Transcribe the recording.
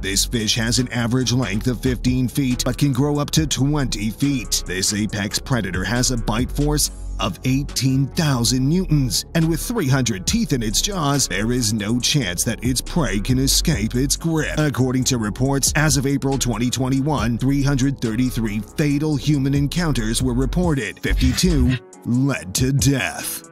This fish has an average length of 15 feet but can grow up to 20 feet. This apex predator has a bite force of 18,000 newtons, and with 300 teeth in its jaws, there is no chance that its prey can escape its grip. According to reports, as of April 2021, 333 fatal human encounters were reported, 52 led to death.